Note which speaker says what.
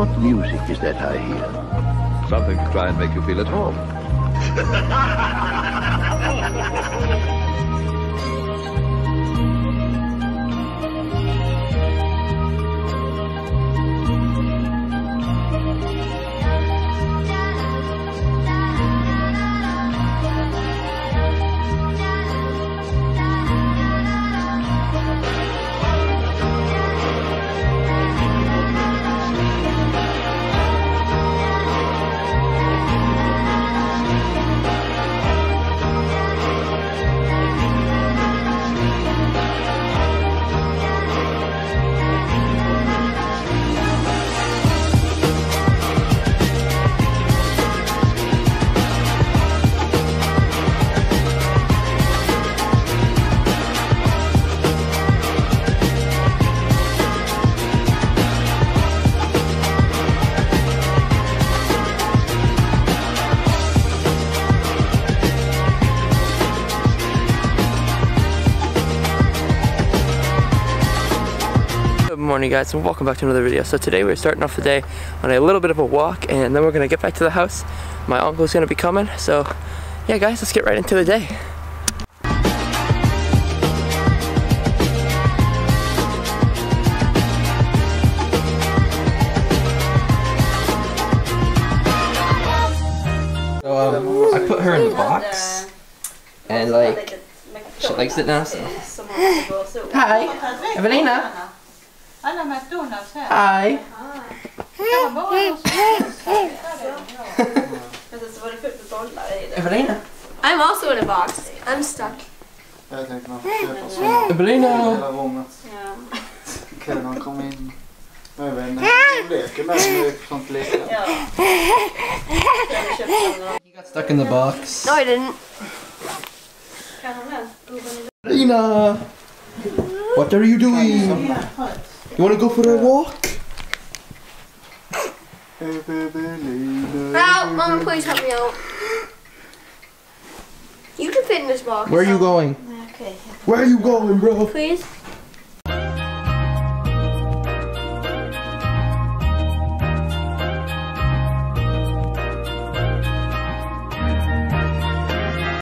Speaker 1: What music is that I hear?
Speaker 2: Something to try and make you feel at home.
Speaker 3: morning guys and welcome back to another video. So today we're starting off the day on a little bit of a walk and then we're going to get back to the house. My uncle's going to be coming so yeah guys let's get right into the day. So um, I put her in the box and like she likes it now so. Hi Evelina
Speaker 4: Alla McDonalds här.
Speaker 3: Hi
Speaker 4: Det var bara hos
Speaker 3: Evelina
Speaker 5: I'm also in a box. I'm stuck.
Speaker 6: Jag tänkte man får köpa sådana
Speaker 3: Evelina
Speaker 6: hela rummet. Okej, någon kom in. Jag vet inte. Leker med mig sånt leka.
Speaker 3: You got stuck in the box
Speaker 5: No, I didn't.
Speaker 3: Evelina What are you doing? You wanna go for a walk?
Speaker 5: Help! Mom, please help me out. You can fit in this box.
Speaker 3: Where are you going? Okay. Where are you going bro?
Speaker 5: Please?